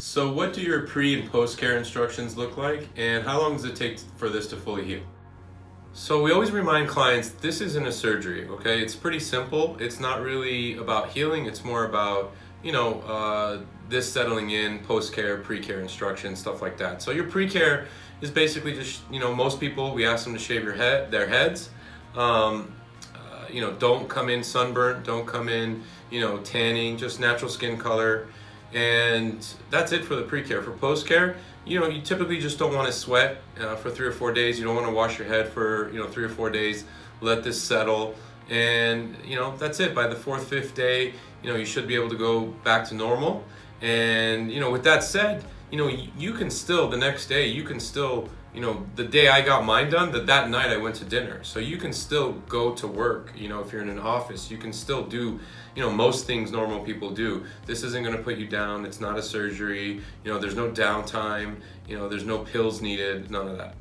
So what do your pre and post care instructions look like and how long does it take for this to fully heal? So we always remind clients this isn't a surgery, okay? It's pretty simple. It's not really about healing. It's more about, you know, uh, this settling in, post-care, pre-care instructions, stuff like that. So your pre-care is basically just, you know, most people, we ask them to shave your head, their heads. Um, uh, you know, don't come in sunburnt, don't come in, you know, tanning, just natural skin color. And that's it for the pre-care. For post-care, you know, you typically just don't want to sweat uh, for three or four days. You don't want to wash your head for, you know, three or four days. Let this settle. And, you know, that's it. By the fourth, fifth day, you know, you should be able to go back to normal. And, you know, with that said, you know, you can still, the next day, you can still you know, the day I got mine done, that that night I went to dinner. So you can still go to work, you know, if you're in an office, you can still do, you know, most things normal people do. This isn't going to put you down. It's not a surgery. You know, there's no downtime. You know, there's no pills needed. None of that.